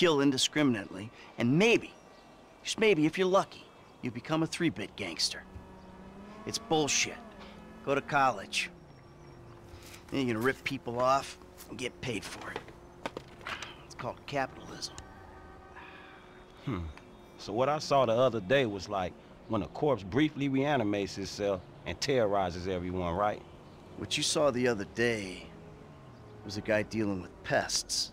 kill indiscriminately, and maybe, just maybe if you're lucky, you become a three-bit gangster. It's bullshit. Go to college. Then you're gonna rip people off and get paid for it. It's called capitalism. Hmm. So what I saw the other day was like when a corpse briefly reanimates itself and terrorizes everyone, right? What you saw the other day was a guy dealing with pests.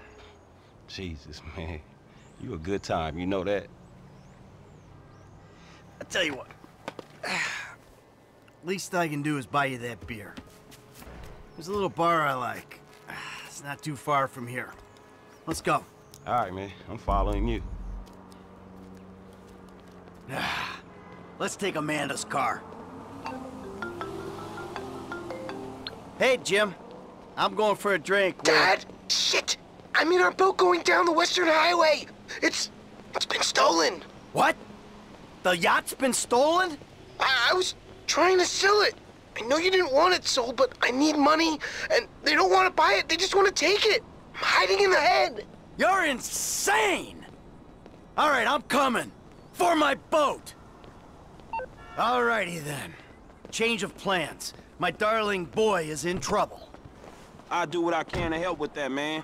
Jesus, man. You a good time, you know that. I tell you what. Least I can do is buy you that beer. There's a little bar I like. It's not too far from here. Let's go. All right, man. I'm following you. Let's take Amanda's car. Hey, Jim. I'm going for a drink. with- Dad! Shit! I'm in our boat going down the Western Highway! It's... it's been stolen! What? The yacht's been stolen? I, I was trying to sell it! I know you didn't want it sold, but I need money, and they don't want to buy it, they just want to take it! I'm hiding in the head! You're insane! All right, I'm coming. For my boat! Alrighty then. Change of plans. My darling boy is in trouble. I'll do what I can to help with that, man.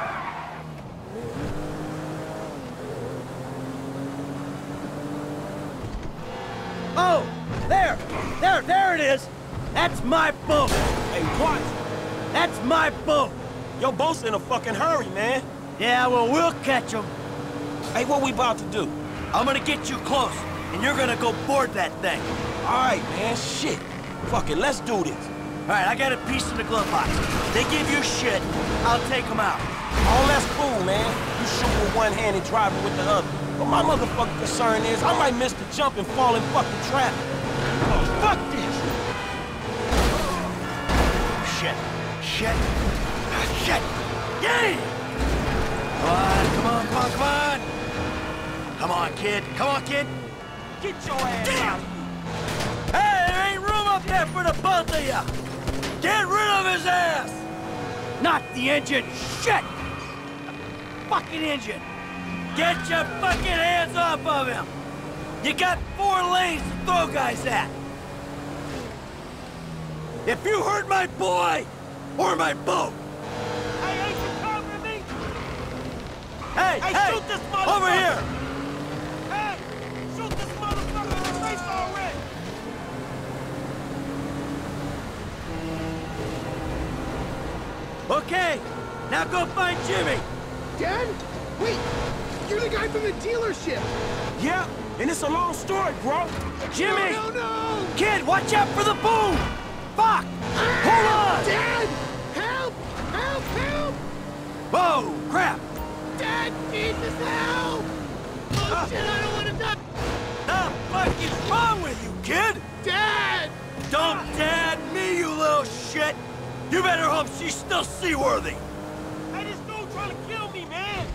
Oh! There! There, there it is! That's my boat! Hey, what? That's my boat! Your boat's in a fucking hurry, man. Yeah, well, we'll catch him. Hey, what we about to do? I'm gonna get you close, and you're gonna go board that thing. All right, man, shit. Fuck it, let's do this. All right, I got a piece in the glove box. They give you shit, I'll take them out. Oh, that's cool, man. You shoot with one hand and driving with the other. But my motherfucking concern is I might miss the jump and fall in fucking traffic. Oh, fuck this. Shit. Shit. Ah, shit. Yay! Come on, come on, come on, come on! Come on, kid. Come on, kid. Get your ass out. Hey, there ain't room up there for the both of you! Get rid of his ass! Not the engine! Shit! Fucking engine! Get your fucking hands off of him! You got four lanes to throw guys at! If you hurt my boy, or my boat, Hey, ain't you covering me? hey, Hey, hey, shoot this motherfucker! over here! Hey, shoot this motherfucker in the face already! Okay, now go find Jimmy! Dad? Wait! You're the guy from the dealership! Yeah, and it's a long story, bro. Jimmy! No, no, no! Kid, watch out for the boom! Fuck! Hold on! Dad! Help! Help! Help! Whoa, crap! Dad! Jesus, help! Oh, shit, I don't want to die! The fuck is wrong with you, kid? Dad! Don't dad me, you little shit! You better hope she's still seaworthy! Hey, this dude trying to kill me, man!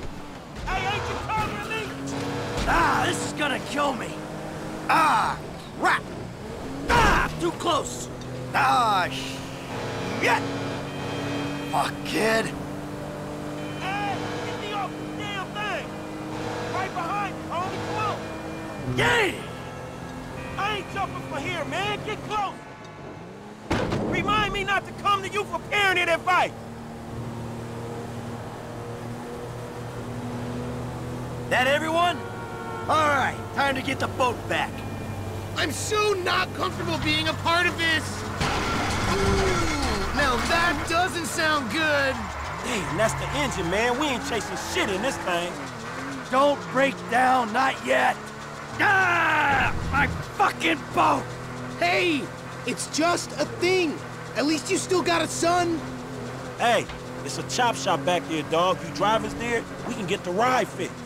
Ain't you covering? Ah, this is gonna kill me! Ah, crap! Ah, too close! Ah, shit! Fuck, kid! Yay! I ain't jumping for here, man. Get close. Remind me not to come to you for parenting advice. That everyone? All right, time to get the boat back. I'm so not comfortable being a part of this! Ooh, now that doesn't sound good! Damn, that's the engine, man. We ain't chasing shit in this thing. Don't break down, not yet! Ah! My fucking boat! Hey! It's just a thing! At least you still got a son! Hey, it's a chop shop back there, dog. You drivers there, we can get the ride fixed.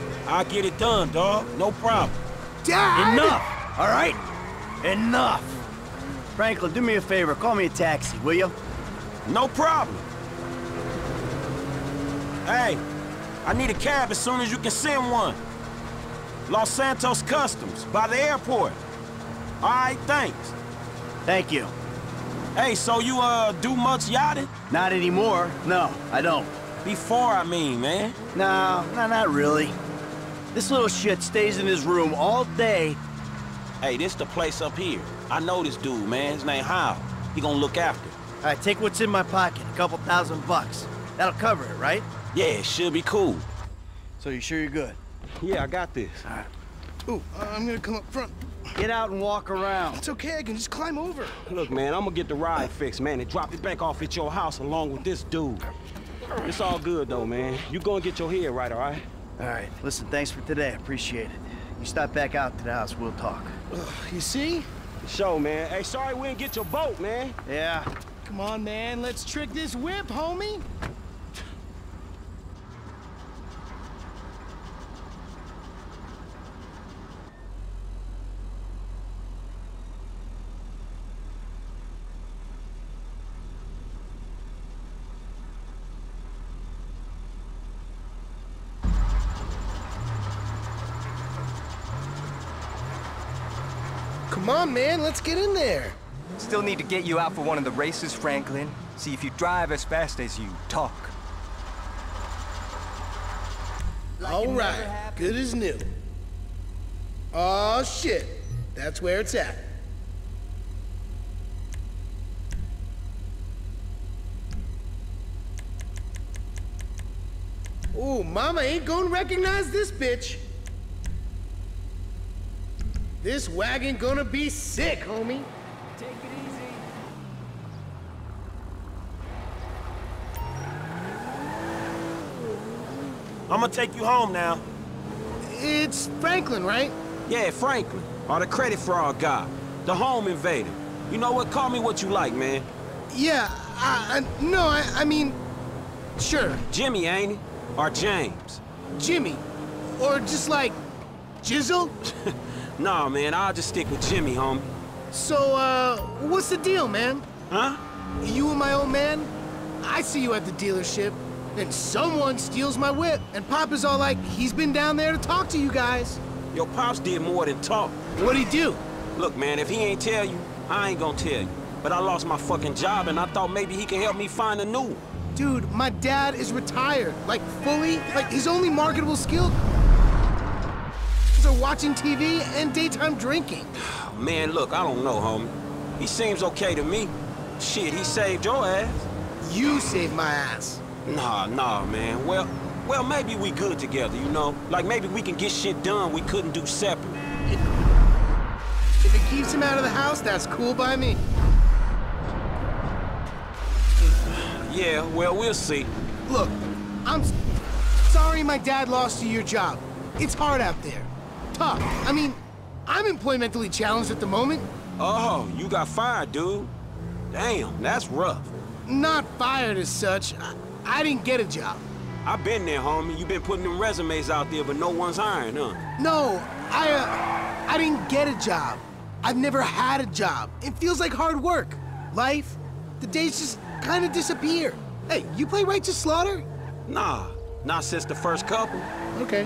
I'll get it done, dog. No problem. Dad! Enough, all right? Enough. Franklin, do me a favor, call me a taxi, will you? No problem. Hey, I need a cab as soon as you can send one. Los Santos Customs, by the airport. All right, thanks. Thank you. Hey, so you, uh, do much yachting? Not anymore. No, I don't. Before, I mean, man. No, no, not really. This little shit stays in his room all day. Hey, this the place up here. I know this dude, man. His name Hal. He gonna look after. it. All right, take what's in my pocket, a couple thousand bucks. That'll cover it, right? Yeah, it should be cool. So you sure you're good? Yeah, I got this. All right. Ooh, uh, I'm gonna come up front. Get out and walk around. It's okay, I can just climb over. Look, man, I'm gonna get the ride fixed, man, and drop it back off at your house along with this dude. It's all good, though, man. You go and get your head right, all right? All right, listen, thanks for today. I appreciate it. You stop back out to the house, we'll talk. You see? Show, man. Hey, sorry we didn't get your boat, man. Yeah, Come on, man, let's trick this whip, homie. Come on, man, let's get in there. Still need to get you out for one of the races, Franklin. See if you drive as fast as you talk. All right, good as new. Oh shit, that's where it's at. Ooh, mama ain't gonna recognize this bitch. This wagon gonna be sick, homie. Take it easy. I'm gonna take you home now. It's Franklin, right? Yeah, Franklin, or the credit fraud guy, the home invader. You know what? Call me what you like, man. Yeah, I, I no, I, I mean, sure, Jimmy, ain't he? Or James? Jimmy, or just like Jizzle. Nah, man, I'll just stick with Jimmy, homie. So, uh, what's the deal, man? Huh? You and my old man? I see you at the dealership, and someone steals my whip, and Papa's all like, he's been down there to talk to you guys. Your pops did more than talk. What'd he do? Look, man, if he ain't tell you, I ain't gonna tell you. But I lost my fucking job, and I thought maybe he can help me find a new one. Dude, my dad is retired, like fully, like his only marketable skill are watching TV and daytime drinking. Man, look, I don't know, homie. He seems okay to me. Shit, he saved your ass. You saved my ass. Nah, nah, man. Well, well, maybe we good together, you know? Like, maybe we can get shit done we couldn't do separate. If it keeps him out of the house, that's cool by me. Yeah, well, we'll see. Look, I'm sorry my dad lost you your job. It's hard out there. Tough. I mean, I'm employmentally challenged at the moment. Oh, you got fired, dude. Damn, that's rough. Not fired as such. I, I didn't get a job. I've been there, homie. You've been putting them resumes out there, but no one's hiring, huh? No, I, uh, I didn't get a job. I've never had a job. It feels like hard work. Life, the days just kind of disappear. Hey, you play Righteous Slaughter? Nah, not since the first couple. Okay.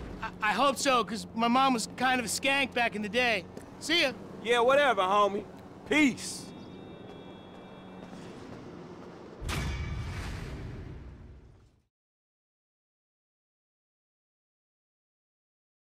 I, hope so, because my mom was kind of a skank back in the day. See ya. Yeah, whatever, homie. Peace.